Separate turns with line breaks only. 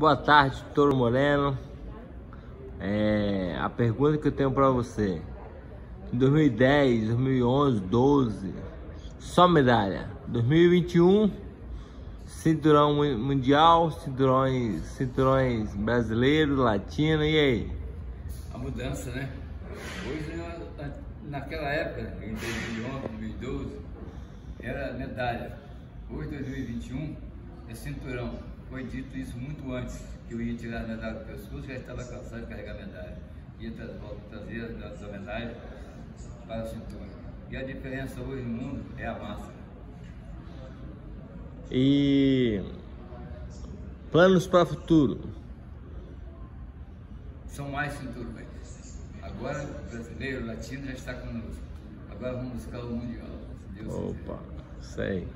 Boa tarde, Toro Moreno. É, a pergunta que eu tenho para você: em 2010, 2011, 12, só medalha. 2021, cinturão mundial, cinturões, cinturões brasileiro, latino, e aí?
A mudança, né? Hoje, naquela época, em 2011, 2012, era medalha. Hoje, 2021, é cinturão foi dito isso muito antes, que eu ia tirar a medalha do pescoço, já estava cansado de carregar a medalha. Ia trazer a medalha para a cintura. E a diferença hoje no mundo é a massa.
E planos para o futuro?
São mais cinturões. Agora o brasileiro, o latino já está conosco. Agora vamos buscar o mundial.
Opa, sei.